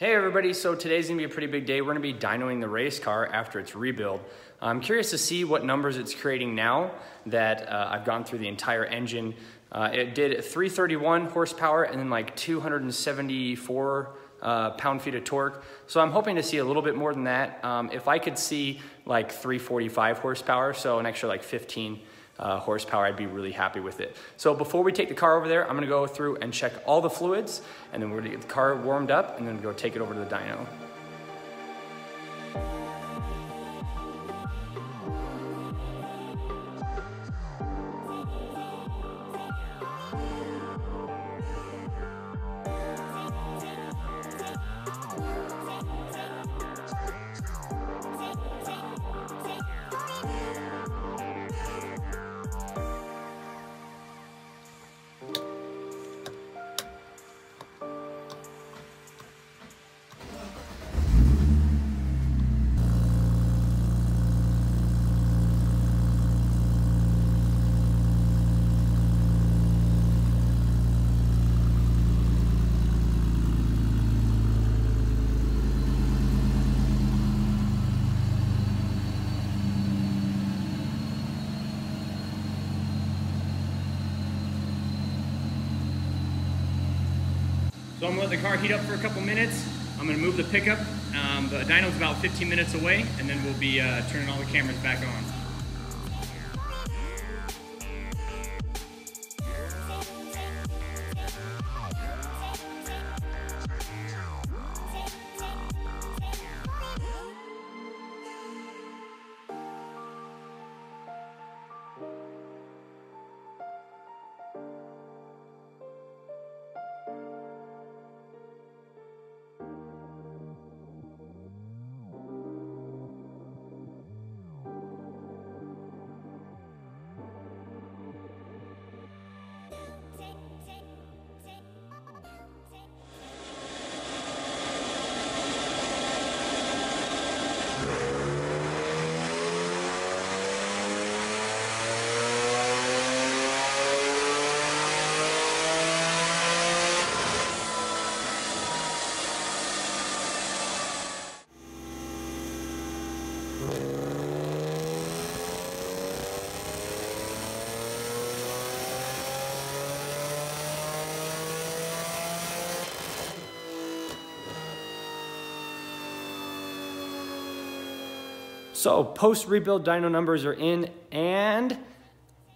Hey everybody, so today's gonna be a pretty big day. We're gonna be dynoing the race car after its rebuild. I'm curious to see what numbers it's creating now that uh, I've gone through the entire engine. Uh, it did 331 horsepower and then like 274 uh, pound-feet of torque. So I'm hoping to see a little bit more than that. Um, if I could see like 345 horsepower, so an extra like 15 uh, horsepower, I'd be really happy with it. So before we take the car over there, I'm gonna go through and check all the fluids, and then we're gonna get the car warmed up, and then go take it over to the dyno. So I'm gonna let the car heat up for a couple minutes. I'm gonna move the pickup. Um, the dyno's about 15 minutes away, and then we'll be uh, turning all the cameras back on. So post rebuild dyno numbers are in and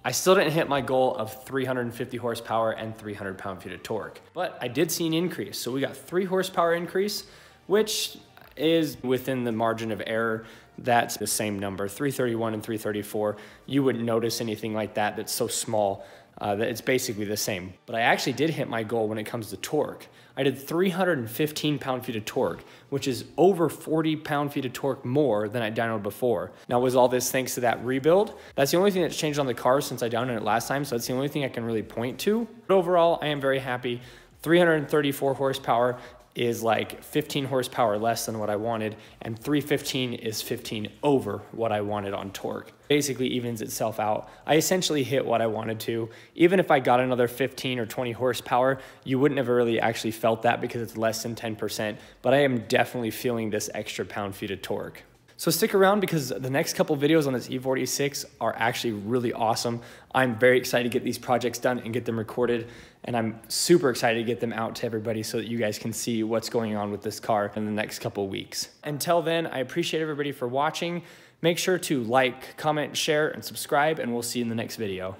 I still didn't hit my goal of 350 horsepower and 300 pound feet of torque, but I did see an increase. So we got three horsepower increase, which is within the margin of error. That's the same number, 331 and 334. You wouldn't notice anything like that that's so small uh, that it's basically the same. But I actually did hit my goal when it comes to torque. I did 315 pound-feet of torque, which is over 40 pound-feet of torque more than I dynoed before. Now, was all this thanks to that rebuild? That's the only thing that's changed on the car since I dynoed it last time, so that's the only thing I can really point to. But overall, I am very happy. 334 horsepower is like 15 horsepower less than what I wanted, and 315 is 15 over what I wanted on torque. Basically evens itself out. I essentially hit what I wanted to. Even if I got another 15 or 20 horsepower, you wouldn't have really actually felt that because it's less than 10%, but I am definitely feeling this extra pound feet of torque. So stick around because the next couple videos on this E46 are actually really awesome. I'm very excited to get these projects done and get them recorded. And I'm super excited to get them out to everybody so that you guys can see what's going on with this car in the next couple weeks. Until then, I appreciate everybody for watching. Make sure to like, comment, share, and subscribe, and we'll see you in the next video.